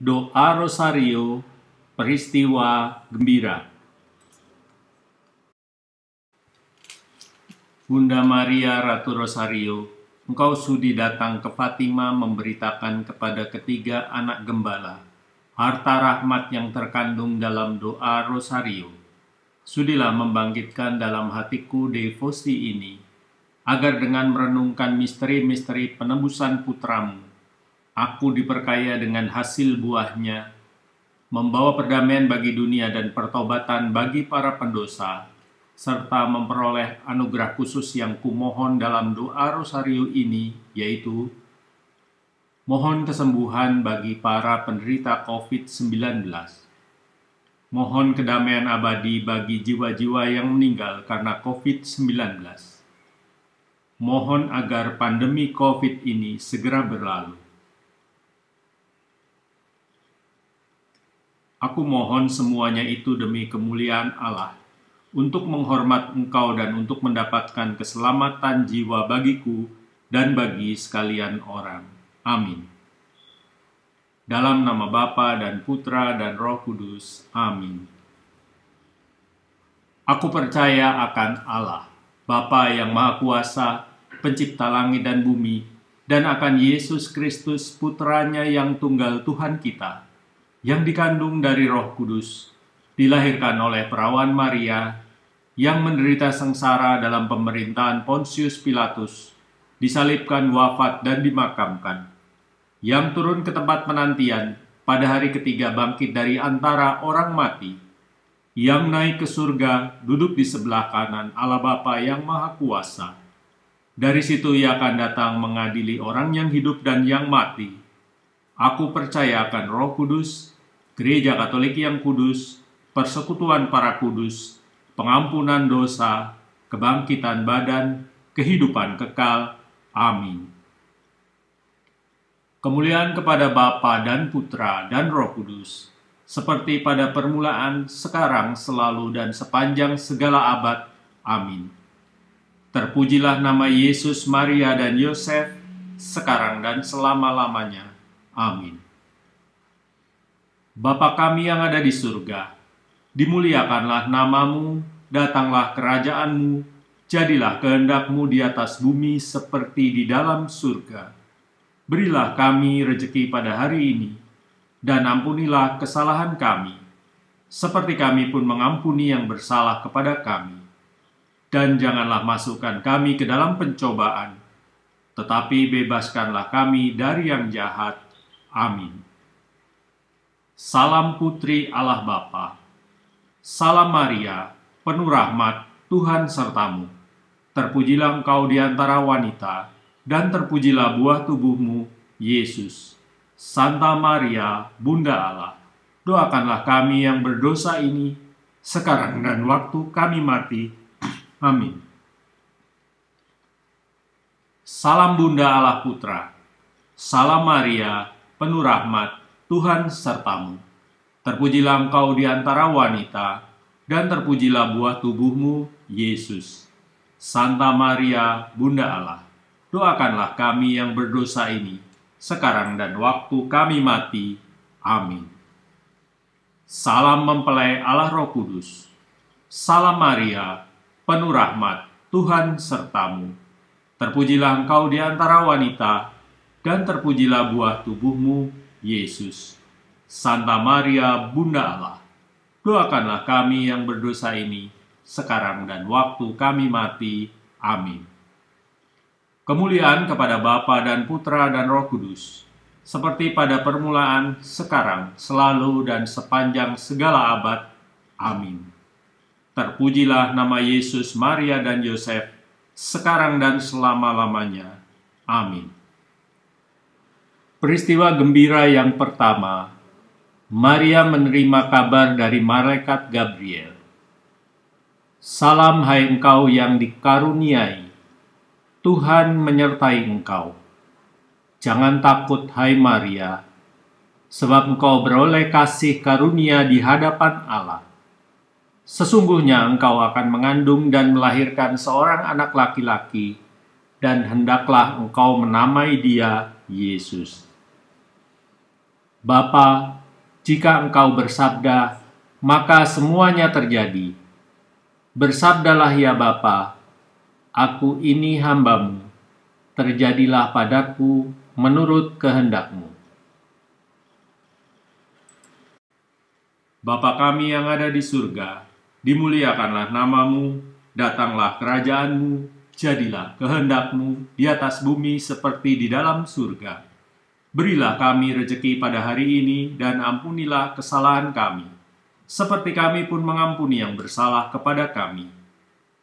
Doa Rosario Peristiwa Gembira Bunda Maria Ratu Rosario, Engkau sudi datang ke Fatima memberitakan kepada ketiga anak gembala harta rahmat yang terkandung dalam doa Rosario. Sudilah membangkitkan dalam hatiku devosi ini, agar dengan merenungkan misteri-misteri penebusan putramu, aku diperkaya dengan hasil buahnya, membawa perdamaian bagi dunia dan pertobatan bagi para pendosa, serta memperoleh anugerah khusus yang kumohon dalam doa rosario ini, yaitu mohon kesembuhan bagi para penderita COVID-19, mohon kedamaian abadi bagi jiwa-jiwa yang meninggal karena COVID-19, mohon agar pandemi COVID ini segera berlalu. Aku mohon semuanya itu demi kemuliaan Allah untuk menghormat engkau dan untuk mendapatkan keselamatan jiwa bagiku dan bagi sekalian orang. Amin. Dalam nama Bapa dan Putra dan Roh Kudus. Amin. Aku percaya akan Allah, Bapa yang Maha Kuasa, pencipta langit dan bumi, dan akan Yesus Kristus, putranya yang tunggal Tuhan kita, yang dikandung dari roh kudus, dilahirkan oleh perawan Maria, yang menderita sengsara dalam pemerintahan Pontius Pilatus, disalibkan wafat dan dimakamkan, yang turun ke tempat penantian pada hari ketiga bangkit dari antara orang mati, yang naik ke surga duduk di sebelah kanan Allah Bapa yang Maha Kuasa. Dari situ ia akan datang mengadili orang yang hidup dan yang mati. Aku percaya akan roh kudus, gereja katolik yang kudus, persekutuan para kudus, pengampunan dosa, kebangkitan badan, kehidupan kekal. Amin. Kemuliaan kepada Bapa dan Putra dan Roh Kudus, seperti pada permulaan, sekarang, selalu, dan sepanjang segala abad. Amin. Terpujilah nama Yesus, Maria, dan Yosef, sekarang dan selama-lamanya. Amin. Bapa kami yang ada di surga, dimuliakanlah namamu, datanglah kerajaanmu, jadilah kehendakmu di atas bumi seperti di dalam surga. Berilah kami rejeki pada hari ini, dan ampunilah kesalahan kami, seperti kami pun mengampuni yang bersalah kepada kami dan janganlah masukkan kami ke dalam pencobaan, tetapi bebaskanlah kami dari yang jahat. Amin. Salam Putri Allah Bapa. Salam Maria, penuh rahmat, Tuhan sertamu. Terpujilah engkau di antara wanita, dan terpujilah buah tubuhmu, Yesus. Santa Maria, Bunda Allah, doakanlah kami yang berdosa ini, sekarang dan waktu kami mati. Amin. Salam Bunda Allah Putra. Salam Maria, penuh rahmat, Tuhan sertamu. Terpujilah engkau di antara wanita, dan terpujilah buah tubuhmu, Yesus. Santa Maria, Bunda Allah, doakanlah kami yang berdosa ini, sekarang dan waktu kami mati. Amin. Salam mempelai Allah Roh Kudus. Salam Maria, penuh rahmat, Tuhan sertamu. Terpujilah engkau di antara wanita, dan terpujilah buah tubuhmu, Yesus. Santa Maria, Bunda Allah, doakanlah kami yang berdosa ini, sekarang dan waktu kami mati. Amin. Kemuliaan kepada Bapa dan Putra dan Roh Kudus, seperti pada permulaan, sekarang, selalu, dan sepanjang segala abad. Amin. Terpujilah nama Yesus, Maria, dan Yosef, sekarang dan selama-lamanya. Amin. Peristiwa gembira yang pertama, Maria menerima kabar dari malaikat Gabriel. Salam hai engkau yang dikaruniai, Tuhan menyertai engkau. Jangan takut hai Maria, sebab engkau beroleh kasih karunia di hadapan Allah Sesungguhnya engkau akan mengandung dan melahirkan seorang anak laki-laki, dan hendaklah engkau menamai dia Yesus. Bapa, jika engkau bersabda, maka semuanya terjadi. Bersabdalah ya Bapa, aku ini hambamu, terjadilah padaku menurut kehendakmu. Bapa kami yang ada di surga, dimuliakanlah namamu, datanglah kerajaanmu, jadilah kehendakmu di atas bumi seperti di dalam surga. Berilah kami rejeki pada hari ini dan ampunilah kesalahan kami, seperti kami pun mengampuni yang bersalah kepada kami.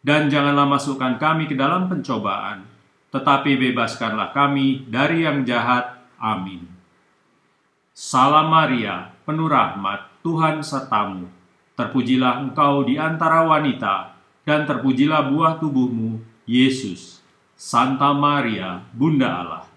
Dan janganlah masukkan kami ke dalam pencobaan, tetapi bebaskanlah kami dari yang jahat. Amin. Salam Maria, penuh rahmat, Tuhan sertamu. Terpujilah engkau di antara wanita, dan terpujilah buah tubuhmu, Yesus. Santa Maria, Bunda Allah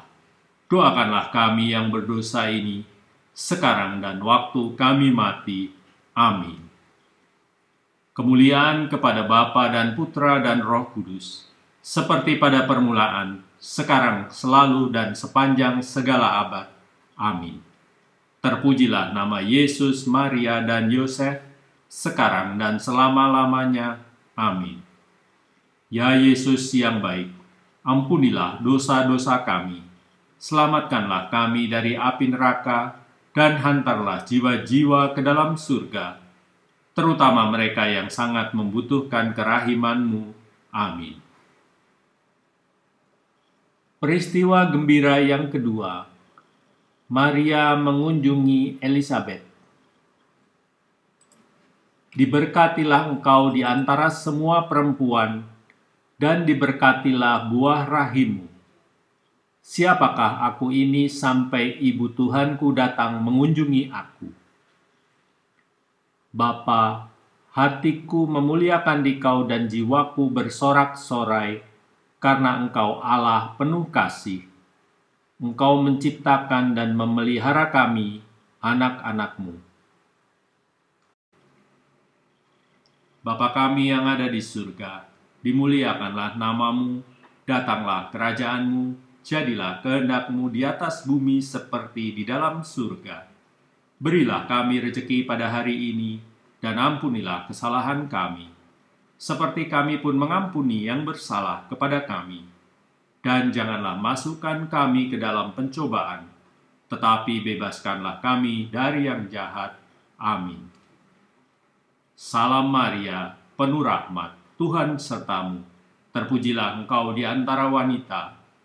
doakanlah kami yang berdosa ini, sekarang dan waktu kami mati. Amin. Kemuliaan kepada Bapa dan Putra dan Roh Kudus, seperti pada permulaan, sekarang, selalu, dan sepanjang segala abad. Amin. Terpujilah nama Yesus, Maria, dan Yosef, sekarang dan selama-lamanya. Amin. Ya Yesus yang baik, ampunilah dosa-dosa kami selamatkanlah kami dari api neraka, dan hantarlah jiwa-jiwa ke dalam surga, terutama mereka yang sangat membutuhkan kerahimanmu. Amin. Peristiwa gembira yang kedua, Maria mengunjungi Elizabeth. Diberkatilah engkau di antara semua perempuan, dan diberkatilah buah rahimmu. Siapakah aku ini sampai ibu Tuhanku datang mengunjungi aku? Bapa, hatiku memuliakan dikau dan jiwaku bersorak-sorai, karena engkau Allah penuh kasih. Engkau menciptakan dan memelihara kami, anak-anakmu. Bapa kami yang ada di surga, dimuliakanlah namamu, datanglah kerajaanmu, jadilah kehendakmu di atas bumi seperti di dalam surga. Berilah kami rejeki pada hari ini, dan ampunilah kesalahan kami, seperti kami pun mengampuni yang bersalah kepada kami. Dan janganlah masukkan kami ke dalam pencobaan, tetapi bebaskanlah kami dari yang jahat. Amin. Salam Maria, penuh rahmat, Tuhan sertamu. Terpujilah engkau di antara wanita,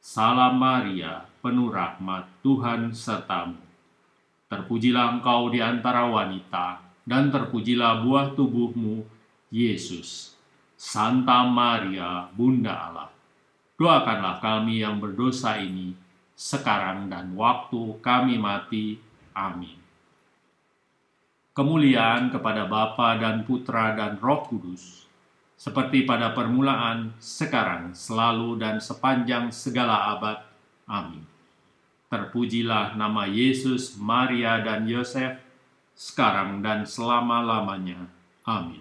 Salam Maria, penuh rahmat, Tuhan sertamu. Terpujilah engkau di antara wanita, dan terpujilah buah tubuhmu, Yesus. Santa Maria, Bunda Allah, doakanlah kami yang berdosa ini, sekarang dan waktu kami mati. Amin. Kemuliaan kepada Bapa dan Putra dan Roh Kudus, seperti pada permulaan, sekarang, selalu, dan sepanjang segala abad. Amin. Terpujilah nama Yesus, Maria, dan Yosef, sekarang dan selama-lamanya. Amin.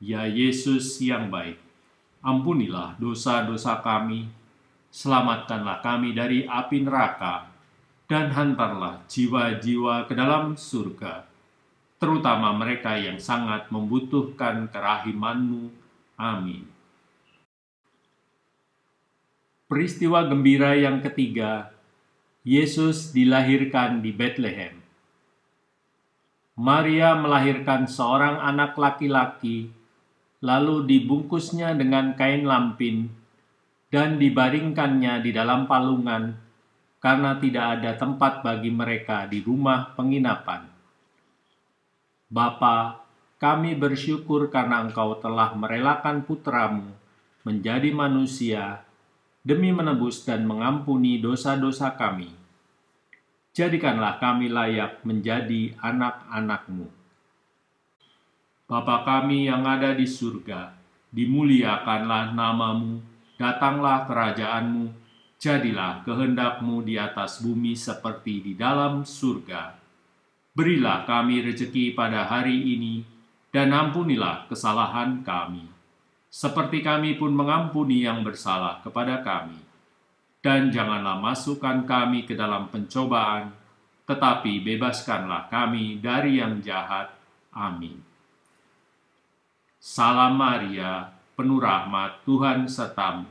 Ya Yesus yang baik, ampunilah dosa-dosa kami, selamatkanlah kami dari api neraka, dan hantarlah jiwa-jiwa ke dalam surga terutama mereka yang sangat membutuhkan kerahimanmu. Amin. Peristiwa gembira yang ketiga, Yesus dilahirkan di Bethlehem. Maria melahirkan seorang anak laki-laki, lalu dibungkusnya dengan kain lampin, dan dibaringkannya di dalam palungan karena tidak ada tempat bagi mereka di rumah penginapan. Bapa, kami bersyukur karena Engkau telah merelakan putramu menjadi manusia demi menebus dan mengampuni dosa-dosa kami. Jadikanlah kami layak menjadi anak-anakmu. Bapa kami yang ada di surga, dimuliakanlah namamu, datanglah kerajaanmu, jadilah kehendakmu di atas bumi seperti di dalam surga. Berilah kami rejeki pada hari ini, dan ampunilah kesalahan kami, seperti kami pun mengampuni yang bersalah kepada kami. Dan janganlah masukkan kami ke dalam pencobaan, tetapi bebaskanlah kami dari yang jahat. Amin. Salam Maria, penuh rahmat Tuhan sertamu.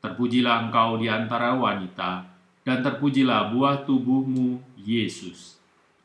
Terpujilah engkau di antara wanita, dan terpujilah buah tubuhmu, Yesus.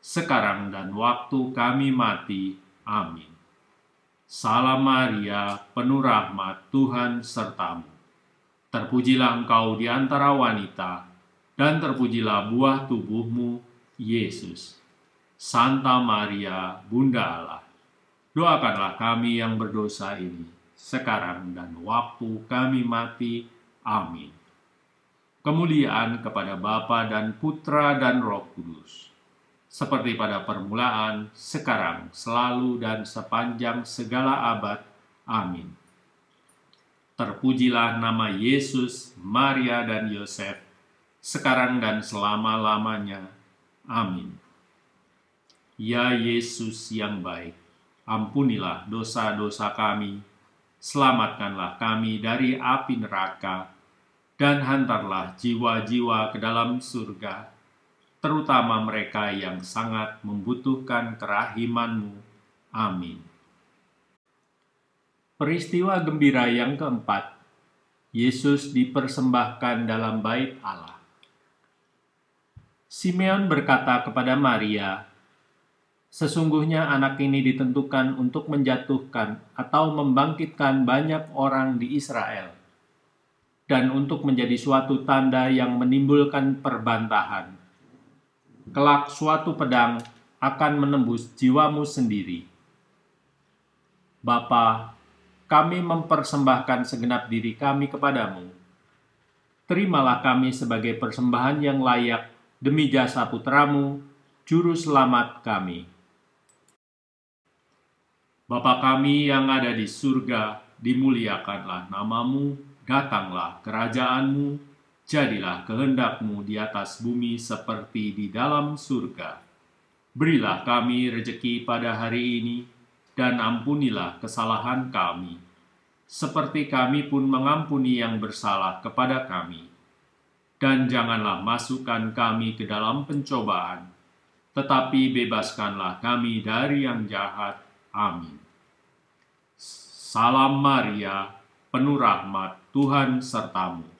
sekarang dan waktu kami mati. Amin. Salam Maria, penuh rahmat, Tuhan sertamu. Terpujilah engkau di antara wanita, dan terpujilah buah tubuhmu, Yesus. Santa Maria, Bunda Allah, doakanlah kami yang berdosa ini, sekarang dan waktu kami mati. Amin. Kemuliaan kepada Bapa dan Putra dan Roh Kudus, seperti pada permulaan, sekarang, selalu, dan sepanjang segala abad. Amin. Terpujilah nama Yesus, Maria, dan Yosef, sekarang dan selama-lamanya. Amin. Ya Yesus yang baik, ampunilah dosa-dosa kami, selamatkanlah kami dari api neraka, dan hantarlah jiwa-jiwa ke dalam surga, terutama mereka yang sangat membutuhkan kerahiman-Mu. Amin. Peristiwa gembira yang keempat, Yesus dipersembahkan dalam bait Allah. Simeon berkata kepada Maria, Sesungguhnya anak ini ditentukan untuk menjatuhkan atau membangkitkan banyak orang di Israel, dan untuk menjadi suatu tanda yang menimbulkan perbantahan. Kelak suatu pedang akan menembus jiwamu sendiri. Bapa, kami mempersembahkan segenap diri kami kepadamu. Terimalah kami sebagai persembahan yang layak demi jasa putramu, Juru Selamat kami. Bapa kami yang ada di surga, dimuliakanlah namamu, datanglah kerajaanmu, jadilah kehendakmu di atas bumi seperti di dalam surga. Berilah kami rejeki pada hari ini, dan ampunilah kesalahan kami, seperti kami pun mengampuni yang bersalah kepada kami. Dan janganlah masukkan kami ke dalam pencobaan, tetapi bebaskanlah kami dari yang jahat, Amin. Salam Maria, penuh rahmat, Tuhan sertamu.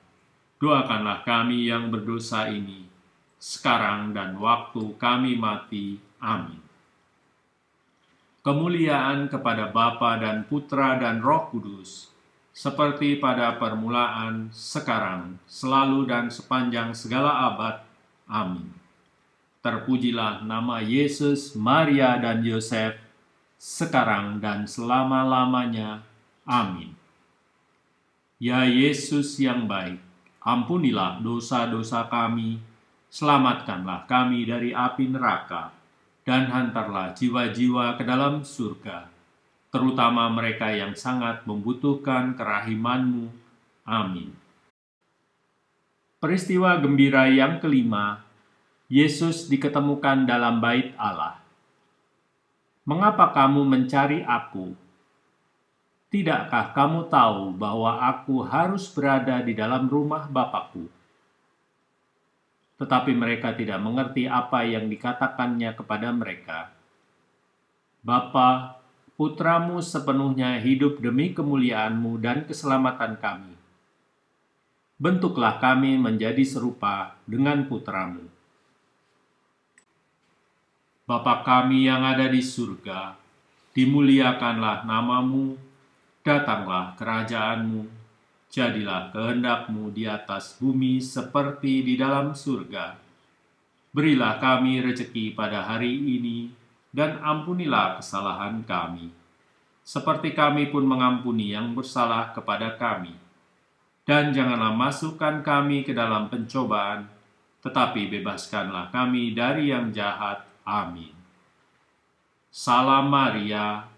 doakanlah kami yang berdosa ini, sekarang dan waktu kami mati. Amin. kemuliaan kepada Bapa dan Putra dan Roh Kudus, seperti pada permulaan, sekarang, selalu dan sepanjang segala abad. Amin. Terpujilah nama Yesus, Maria, dan Yosef, sekarang dan selama-lamanya. Amin. Ya Yesus yang baik, ampunilah dosa-dosa kami, selamatkanlah kami dari api neraka, dan hantarlah jiwa-jiwa ke dalam surga, terutama mereka yang sangat membutuhkan kerahimanmu. Amin. Peristiwa gembira yang kelima, Yesus diketemukan dalam bait Allah. Mengapa kamu mencari aku? Tidakkah kamu tahu bahwa aku harus berada di dalam rumah Bapakku? tetapi mereka tidak mengerti apa yang dikatakannya kepada mereka. Bapa, putramu sepenuhnya hidup demi kemuliaanmu dan keselamatan kami. Bentuklah kami menjadi serupa dengan putramu. Bapa kami yang ada di surga, dimuliakanlah namamu, datanglah kerajaanmu, jadilah kehendakmu di atas bumi seperti di dalam surga. Berilah kami rejeki pada hari ini, dan ampunilah kesalahan kami, seperti kami pun mengampuni yang bersalah kepada kami. Dan janganlah masukkan kami ke dalam pencobaan, tetapi bebaskanlah kami dari yang jahat. Amin. Salam Maria,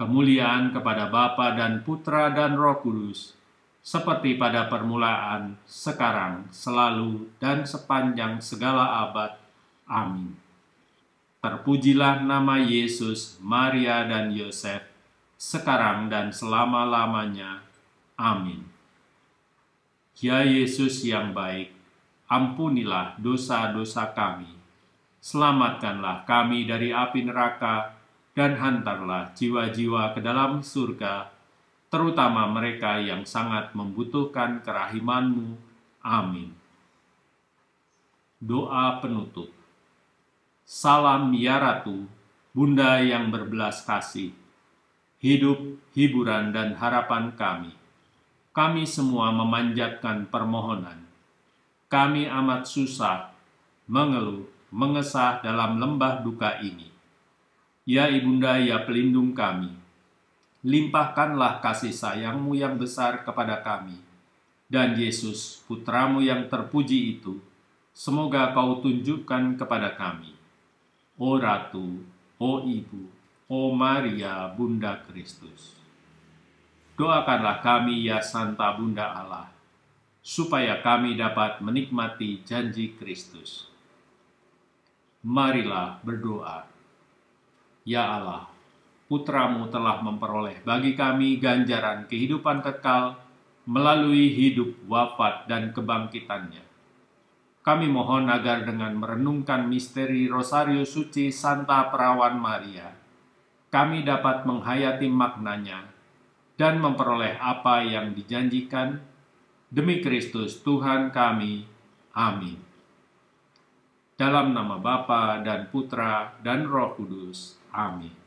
Kemuliaan kepada Bapa dan Putra dan Roh Kudus, seperti pada permulaan, sekarang, selalu, dan sepanjang segala abad. Amin. Terpujilah nama Yesus, Maria, dan Yosef, sekarang dan selama-lamanya. Amin. Ya Yesus yang baik, ampunilah dosa-dosa kami. Selamatkanlah kami dari api neraka dan hantarlah jiwa-jiwa ke dalam surga, terutama mereka yang sangat membutuhkan kerahimanmu. Amin. Doa penutup. Salam ya Ratu, Bunda yang berbelas kasih hidup, hiburan, dan harapan kami. Kami semua memanjatkan permohonan. Kami amat susah, mengeluh, mengesah dalam lembah duka ini. Ya Ibunda, ya pelindung kami, limpahkanlah kasih sayangmu yang besar kepada kami. Dan Yesus, putramu yang terpuji itu, semoga kau tunjukkan kepada kami. O Ratu, O Ibu, O Maria, Bunda Kristus. Doakanlah kami ya Santa Bunda Allah, supaya kami dapat menikmati janji Kristus. Marilah berdoa. Ya Allah, putramu telah memperoleh bagi kami ganjaran kehidupan kekal melalui hidup, wafat, dan kebangkitannya. Kami mohon agar dengan merenungkan misteri Rosario Suci Santa Perawan Maria, kami dapat menghayati maknanya dan memperoleh apa yang dijanjikan demi Kristus Tuhan kami. Amin. Dalam nama Bapa dan Putra dan Roh Kudus. Amin.